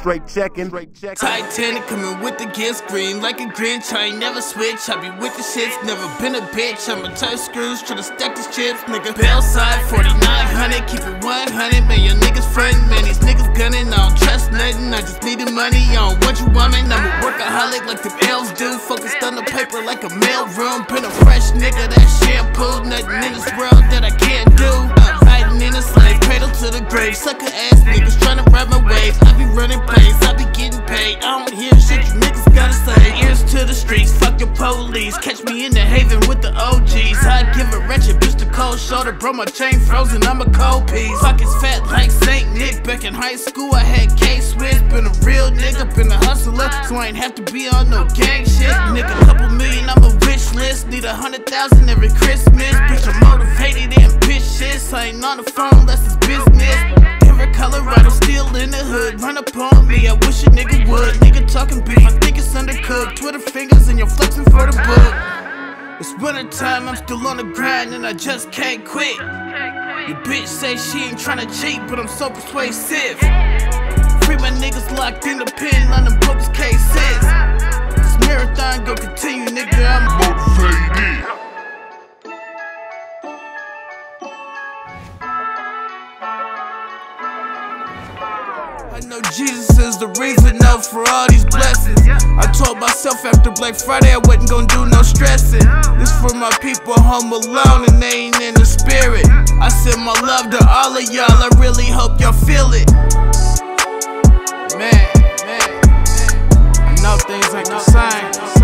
straight checking, straight checking. Tytanik coming with the gift screen like a Grinch. I ain't never switch. I be with the shits, never been a bitch. I'm a touch screws, tryna stack these chips, nigga. BellSide 4900, keep it 100. Man, your niggas frontin', man, these niggas gunning. I don't trust nothing, I just need the money. I don't want you woman. I'm a workaholic like the elves do. Focused on the paper like a mailroom. Been a fresh nigga that shampoo. Nothing in this world that I grave. Sucker ass niggas tryna ride my wave. I be running plays, I be getting paid. I don't hear shit you niggas gotta say. Ears to the streets, fuck your police. Catch me in the haven with the OGs. I'd give a wretched bitch the cold shoulder. Bro, my chain frozen, I'm a cold piece. Pockets fat like Saint Nick. Back in high school, I had K Swiss. Been a real nigga, been a hustler. So I ain't have to be on no gang shit. Nigga, couple million, I'm a wish list. Need a hundred thousand every Christmas. Bitch, I'm motivated and bitch shit. So I ain't on the phone unless it's business. Hood. Run up on me, I wish a nigga would. Nigga talking beef, I think it's undercooked. Twitter fingers and you're flexing for the book. It's winter time, I'm still on the grind and I just can't quit. Your bitch say she ain't tryna cheat, but I'm so persuasive. Free my niggas locked in the pen on them bogus cases. I know Jesus is the reason though for all these blessings. I told myself after Black Friday I wasn't gonna do no stressing. This for my people home alone and they ain't in the spirit. I send my love to all of y'all. I really hope y'all feel it. Man, man, man. I know things ain't the same.